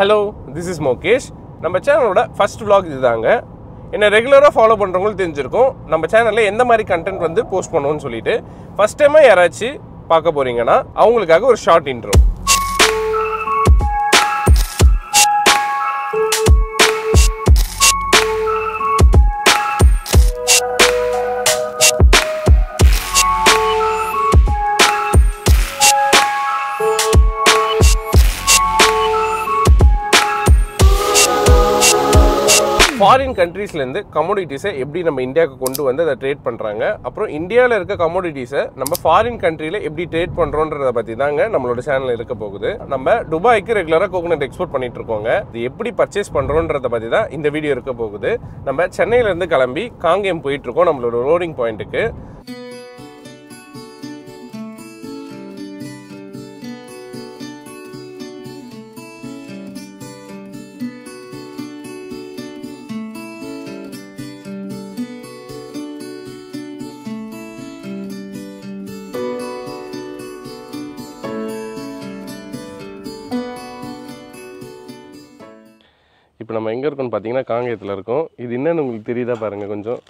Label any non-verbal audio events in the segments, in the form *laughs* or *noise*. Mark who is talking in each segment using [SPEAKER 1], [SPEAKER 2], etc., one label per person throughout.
[SPEAKER 1] Hello this is Mokesh நம்ம சேனலோட first vlog இதுதாங்க. என்னை ரெகுலராக ஃபாலோ பண்ணுறவங்களுக்கு தெரிஞ்சிருக்கும். நம்ம சேனலில் எந்த மாதிரி கண்டென்ட் வந்து போஸ்ட் பண்ணுவோம்னு சொல்லிட்டு ஃபஸ்ட் டைமாக யாராச்சும் பார்க்க போகிறீங்கன்னா அவங்களுக்காக ஒரு ஷார்ட் இன்ட்ரோ ஃபாரின் கண்ட்ரீஸ்லேருந்து கமோடிட்டிஸை எப்படி நம்ம இந்தியாவுக்கு கொண்டு வந்து அதை ட்ரேட் பண்ணுறாங்க அப்புறம் இந்தியாவில் இருக்க கமோடிட்டிஸை நம்ம ஃபாரின் கண்ட்ரியில் எப்படி ட்ரேட் பண்ணுறோன்றத பற்றி தாங்க நம்மளோட சேனல் இருக்க போகுது. நம்ம துபாய்க்கு ரெகுலராக கோகனட் எக்ஸ்போர்ட் பண்ணிட்டு இருக்கோங்க. இது எப்படி பர்ச்சேஸ் பண்ணுறோன்றத பற்றி தான் இந்த வீடியோ இருக்க போகுது. நம்ம சென்னையிலேருந்து கிளம்பி காங்கேயம் போயிட்டுருக்கோம் நம்மளோட லோடிங் பாயிண்ட்டுக்கு இப்போ நம்ம எங்கே இருக்கோம்னு பார்த்தீங்கன்னா காங்கேயத்தில் இருக்கோம். இது என்னென்னு உங்களுக்கு தெரியுதா பாருங்கள் கொஞ்சம்.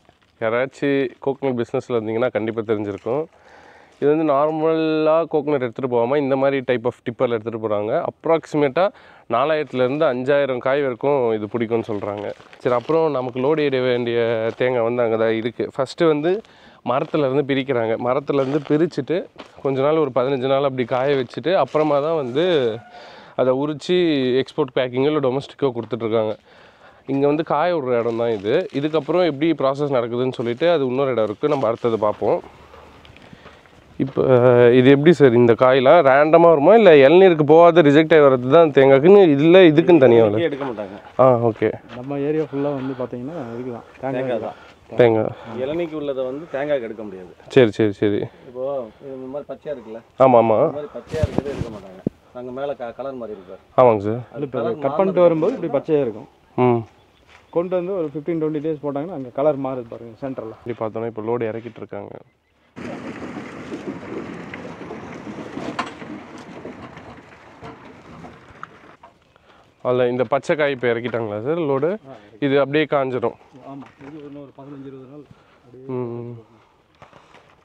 [SPEAKER 1] யாராச்சும் கோகனட் பிஸ்னஸில் இருந்தீங்கன்னா கண்டிப்பாக தெரிஞ்சிருக்கும். இது வந்து நார்மலாக கோகனட் எடுத்துகிட்டு போகாமல் இந்த மாதிரி டைப் ஆஃப் டிப்பரில் எடுத்துகிட்டு போகிறாங்க அப்ராக்சிமேட்டாக நாலாயிரத்துலேருந்து அஞ்சாயிரம் காய் வரைக்கும் இது பிடிக்கும்னு சொல்கிறாங்க சரி அப்புறம் நமக்கு லோடு ஏற வேண்டிய தேங்காய் வந்து அங்கே தான் இருக்குது ஃபஸ்ட்டு வந்து மரத்துலேருந்து பிரிக்கிறாங்க. மரத்துலேருந்து பிரிச்சுட்டு கொஞ்ச நாள் ஒரு பதினஞ்சு நாள் அப்படி காய வச்சுட்டு அப்புறமா தான் வந்து அதை உரித்து எக்ஸ்போர்ட் பேக்கிங்கோ இல்லை டொமஸ்டிக்கோ கொடுத்துட்ருக்காங்க இங்கே வந்து காய விடுற இடம் தான் இது. இதுக்கப்புறம் எப்படி ப்ராசஸ் நடக்குதுன்னு சொல்லிட்டு அது இன்னொரு இடம் இருக்குது நம்ம அடுத்தது பார்ப்போம். இப்போ இது எப்படி சார் இந்த காயெலாம் ரேண்டமாக வருமா? இல்லை இளநீருக்கு போகாத ரிஜெக்ட் ஆகி வர்றது தான் தேங்காய்க்குன்னு? இல்லை இதுக்குன்னு தனியாக
[SPEAKER 2] எடுக்க மாட்டாங்க.
[SPEAKER 1] ஆ ஓகே
[SPEAKER 3] நம்ம ஏரியா ஃபுல்லாக வந்து பார்த்தீங்கன்னா இதுக்கு தான். தேங்காய்
[SPEAKER 2] தேங்காய் தான்.
[SPEAKER 1] தேங்காய்.
[SPEAKER 2] இளநீக்கு உள்ளதை வந்து தேங்காய்க்கு எடுக்க முடியாது.
[SPEAKER 1] சரி சரி சரி.
[SPEAKER 2] இப்போ இந்த மாதிரி பச்சையா இருக்குல்ல?
[SPEAKER 1] ஆமாம் ஆமாம்
[SPEAKER 2] இந்த மாதிரி பச்சையா இருக்கிறது எடுக்க மாட்டாங்க. நாங்கள் மேலே க கலர் மாதிரி இருப்பார்
[SPEAKER 1] ஆமாங்க சார்.
[SPEAKER 3] அது இப்போ கட் பண்ணிட்டு வரும்போது இப்படி பச்சையாக இருக்கும்.
[SPEAKER 1] ம்.
[SPEAKER 3] கொண்டு வந்து ஒரு ஃபிஃப்டீன் டுவெண்ட்டி டேஸ் போட்டாங்கன்னா அங்கே கலர் மாறுது பாருங்க சென்டரில்
[SPEAKER 1] இப்படி பார்த்தோன்னா இப்போ லோடு இறக்கிட்டு இருக்காங்க. அதில் இந்த பச்சை காய் இப்போ இறக்கிட்டாங்களா சார் லோடு இது அப்படியே காஞ்சிரும்.
[SPEAKER 3] ஆமாம் இது இன்னும் ஒரு பதினஞ்சு இருபது நாள்
[SPEAKER 1] ம்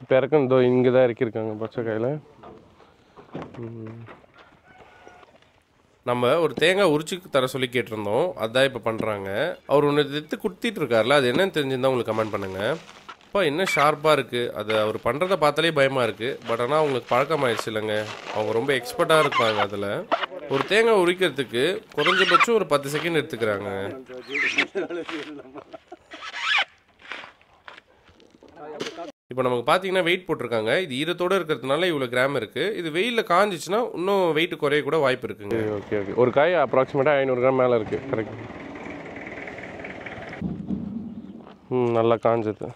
[SPEAKER 1] இப்போ இறக்கணும் இதோ இங்கே தான் இறக்கியிருக்காங்க பச்சை காயில். நம்ம ஒரு தேங்காய் உரிச்சு தர சொல்லி கேட்டிருந்தோம். அதான் இப்போ பண்ணுறாங்க அவர் ஒன்று எடுத்து குத்திட்டு இருக்காருல அது என்னன்னு தெரிஞ்சிருந்தா உங்களுக்கு கமெண்ட் பண்ணுங்கள் அப்பா என்ன ஷார்ப்பாக இருக்குது அதை அவர் பண்ணுறத பார்த்தாலே பயமாக இருக்குது பட் ஆனால் அவங்களுக்கு பழக்கமாயிடுச்சு இல்லைங்க. அவங்க ரொம்ப எக்ஸ்பர்ட்டாக இருப்பாங்க அதில். ஒரு தேங்காய் உரிக்கிறதுக்கு குறைஞ்சபட்சம் ஒரு பத்து செகண்ட் எடுத்துக்கிறாங்க. இப்போ நமக்கு பார்த்தீங்கன்னா வெயிட் போட்டிருக்காங்க. இது ஈரத்தோடு இருக்கிறதுனால இவ்வளோ கிராம் இருக்குது இது வெயிலில் காஞ்சிச்சுன்னா இன்னும் வெயிட் குறைய கூட வாய்ப்பு இருக்குங்க. ஓகே ஓகே ஒரு காய் அப்ராக்சிமேட்டாக ஐநூறு கிராம் மேலே இருக்குது கரெக்ட் ம் நல்லா காஞ்சது.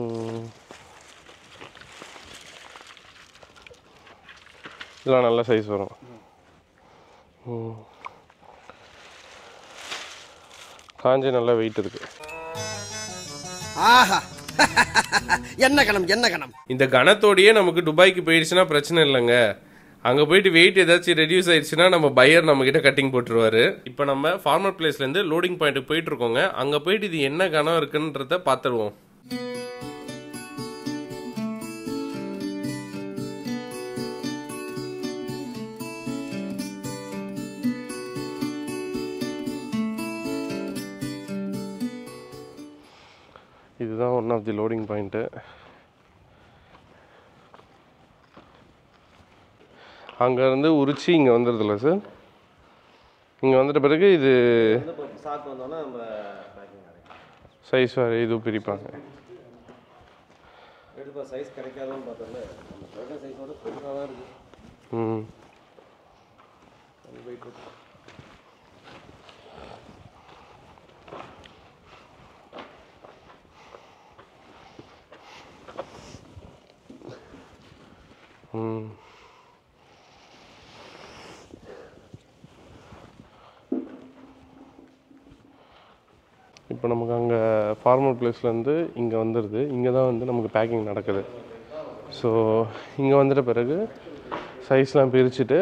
[SPEAKER 1] ம். இதெல்லாம் நல்ல சைஸ் வரும். காஞ்சி நல்லா வெயிட் இருக்கு.
[SPEAKER 4] ஆஹா. *laughs* என்ன கணம் என்ன கணம்?
[SPEAKER 1] இந்த கணத்தோடையே நமக்கு துபாய்க்கு போயிடுச்சுன்னா பிரச்சனை இல்லைங்க. அங்கே போயிட்டு வெயிட் ஏதாச்சும் ரெடியூஸ் ஆயிடுச்சுன்னா நம்ம பையர் நம்ம கிட்ட கட்டிங் போட்டுருவாரு. இப்போ நம்ம ஃபார்மர் பிளேஸ்லேருந்து லோடிங் பாயிண்ட்டுக்கு போயிட்டு இருக்கோங்க. அங்கே போயிட்டு இது என்ன கணம் இருக்குன்றத பார்த்துருவோம். ஆஃப் தி லோடிங் பாயிண்ட்டு அங்கேருந்து உரிச்சு இங்கே வந்துடுதுல்ல சார் இங்கே வந்துட்ட பிறகு இது சைஸ் வேறு இது பிரிப்பாங்க.
[SPEAKER 2] சைஸ் கிடைக்காதுன்னு பார்த்தோம்ல. சைஸோட பெருசாக தான் இருக்குது
[SPEAKER 1] ம். இப்போ நமக்கு அங்கே ஃபார்மல் பிளேஸ்லேருந்து இங்கே வந்துடுது. இங்கே தான் வந்து நமக்கு பேக்கிங் நடக்குது. ஸோ இங்கே வந்துட்ட பிறகு சைஸ்லாம் பிரிச்சுட்டு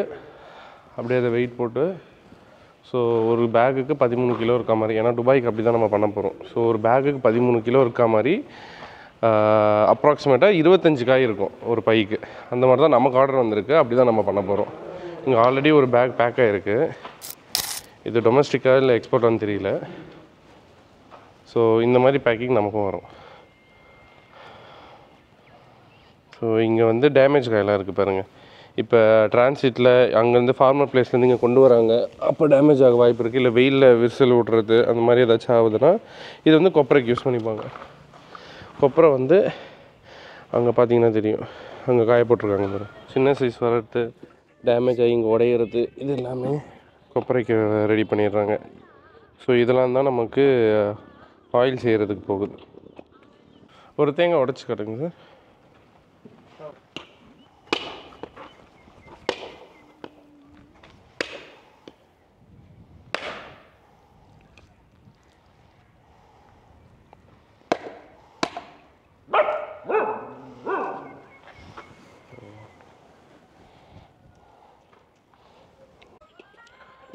[SPEAKER 1] அப்படியே அதை வெயிட் போட்டு ஸோ ஒரு பேக்குக்கு பதிமூணு கிலோ இருக்கா மாதிரி. ஏன்னா துபாய்க்கு அப்படி தான் நம்ம பண்ண போகிறோம் ஸோ ஒரு பேக்குக்கு பதிமூணு கிலோ இருக்கா மாதிரி அப்ராக்சிமேட்டாக இருபத்தஞ்சு காய் இருக்கும் ஒரு பைக்கு. அந்த மாதிரி தான் நமக்கு ஆர்டர் வந்திருக்கு. அப்படி தான் நம்ம பண்ண போகிறோம் இங்கே ஆல்ரெடி ஒரு பேக் பேக் ஆகிருக்கு இது டொமஸ்டிக்காக இல்லை எக்ஸ்போர்ட்டான்னு தெரியல. ஸோ இந்த மாதிரி பேக்கிங் நமக்கும் வரும். ஸோ இங்கே வந்து டேமேஜ் காயெல்லாம் இருக்குது பாருங்கள் இப்போ டிரான்சிட்டில் அங்கேருந்து ஃபார்மர் பிளேஸ்லேருந்து இங்கே கொண்டு வராங்க. அப்போ டேமேஜ் ஆக வாய்ப்பு இருக்குது இல்லை வெயிலில் விரிசல் விட்றது அந்த மாதிரி ஏதாச்சும் ஆகுதுன்னா இது வந்து கொப்பரைக்கு யூஸ் பண்ணிப்பாங்க. கொப்பரை வந்து அங்கே பார்த்தீங்கன்னா தெரியும். அங்கே காய போட்டிருக்காங்க பாரு. சின்ன சைஸ் வர்றது டேமேஜ் ஆகி இங்கே உடையிறது இது எல்லாமே கொப்பரைக்கு ரெடி பண்ணிடுறாங்க. ஸோ இதெல்லாம் தான் நமக்கு ஆயில் செய்கிறதுக்கு போகுது. ஒரு தேங்காய் உடச்சி கட்டுங்க சார்.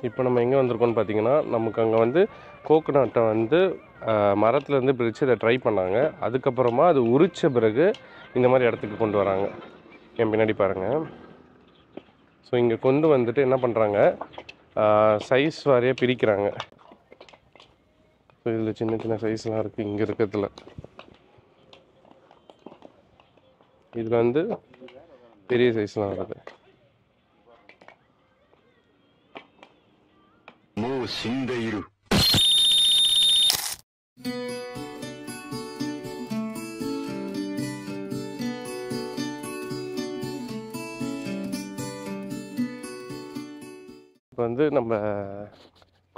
[SPEAKER 1] இப்போ நம்ம எங்கே வந்திருக்கோம்னு பார்த்தீங்கன்னா நமக்கு அங்கே வந்து கோகோனட்டை வந்து மரத்துலேருந்து பிரித்து அதை ட்ரை பண்ணாங்க. அதுக்கப்புறமா அது உரித்த பிறகு இந்த மாதிரி இடத்துக்கு கொண்டு வராங்க. என் பின்னாடி பாருங்கள் ஸோ இங்கே கொண்டு வந்துட்டு என்ன பண்ணுறாங்க சைஸ் வாரியாக பிரிக்கிறாங்க. ஸோ இதில் சின்ன சின்ன சைஸ்லாம் இருக்குது இங்கே இருக்கிறதுல. இதில் வந்து பெரிய சைஸ்லாம் வருது. சிந்தையிரு. வந்து நம்ம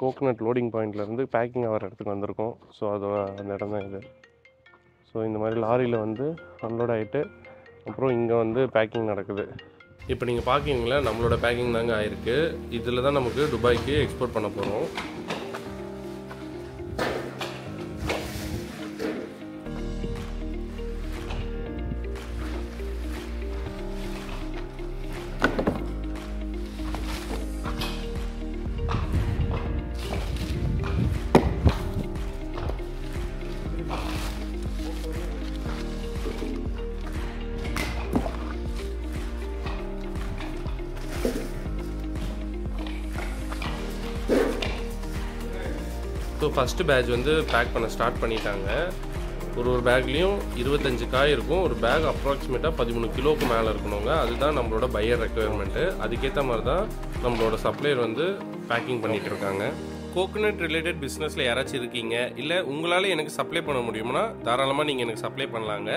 [SPEAKER 1] கோகனட் லோடிங் பாயிண்ட்லேருந்து பேக்கிங் ஆகிற இடத்துக்கு வந்திருக்கோம். ஸோ அது அந்த இடம் தான் இது. ஸோ இந்த மாதிரி லாரியில் வந்து அன்லோட் ஆகிட்டு அப்புறம் இங்கே வந்து பேக்கிங் நடக்குது. இப்போ நீங்கள் பார்க்கிங்களா நம்மளோட பேக்கிங் தாங்க ஆயிருக்கு. இதில் தான் நமக்கு துபாய்க்கு எக்ஸ்போர்ட் பண்ண போகிறோம் ஸோ ஃபஸ்ட்டு பேட்ச் வந்து பேக் பண்ண ஸ்டார்ட் பண்ணிட்டாங்க. ஒரு ஒரு பேக்லேயும் இருபத்தஞ்சு காய் இருக்கும். ஒரு பேக் அப்ராக்சிமேட்டாக பதிமூணு கிலோவுக்கு மேலே இருக்கணுங்க. அதுதான் நம்மளோட பையர் ரெக்குயர்மெண்ட்டு அதுக்கேற்ற மாதிரி தான் நம்மளோட சப்ளையர் வந்து பேக்கிங் பண்ணிட்டு இருக்காங்க. கோகோனட் ரிலேட்டட் பிஸ்னஸில் யாராச்சும் இருக்கீங்க இல்லை உங்களால் எனக்கு சப்ளை பண்ண முடியும்னா தாராளமாக நீங்கள் எனக்கு சப்ளை பண்ணலாங்க.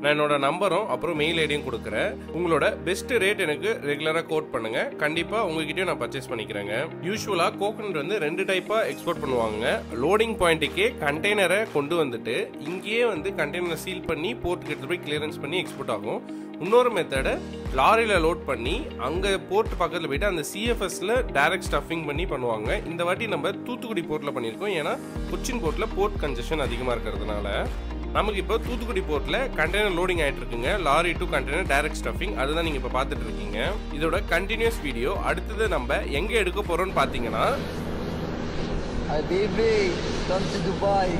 [SPEAKER 1] நான் என்னோட நம்பரும் அப்புறம் மெயில் ஐடியும் கொடுக்குறேன். உங்களோட பெஸ்ட் ரேட் எனக்கு ரெகுலராக கோட் பண்ணுங்க. கண்டிப்பாக உங்ககிட்டயும் நான் பர்ச்சேஸ் பண்ணிக்கிறேங்க. யூஸ்வலாக கோகனட் வந்து ரெண்டு டைப்பாக எக்ஸ்போர்ட் பண்ணுவாங்க லோடிங் பாயிண்ட்டுக்கே கண்டெய்னரை கொண்டு வந்துட்டு இங்கேயே வந்து கண்டெய்னரை சீல் பண்ணி போர்ட்டுக்கு எடுத்து போய் கிளியரன்ஸ் பண்ணி எக்ஸ்போர்ட் ஆகும். இன்னொரு மெத்தடை லாரியில் லோட் பண்ணி அங்கே போர்ட் பக்கத்தில் போயிட்டு அந்த சிஎஃப்எஸில் டைரக்ட் ஸ்டஃபிங் பண்ணி பண்ணுவாங்க. இந்த வாட்டி நம்ம தூத்துக்குடி போர்ட்டில் பண்ணியிருக்கோம். ஏன்னா கொச்சின் போர்ட்டில் போர்ட் கன்ஜெஷன் அதிகமாக இருக்கிறதுனால. நமக்கு இப்போ தூத்துக்குடி போர்ட்டில் கண்டெய்னர் லோடிங் ஆகிட்டு இருக்குங்க lorry to container direct stuffing அதுதான் நீங்கள் இப்போ பார்த்துட்டு இருக்கீங்க இதோட கண்டினியூஸ் வீடியோ அடுத்தது நம்ம எங்கே எடுக்க போகிறோம்னு பார்த்தீங்கன்னா
[SPEAKER 5] துபாய்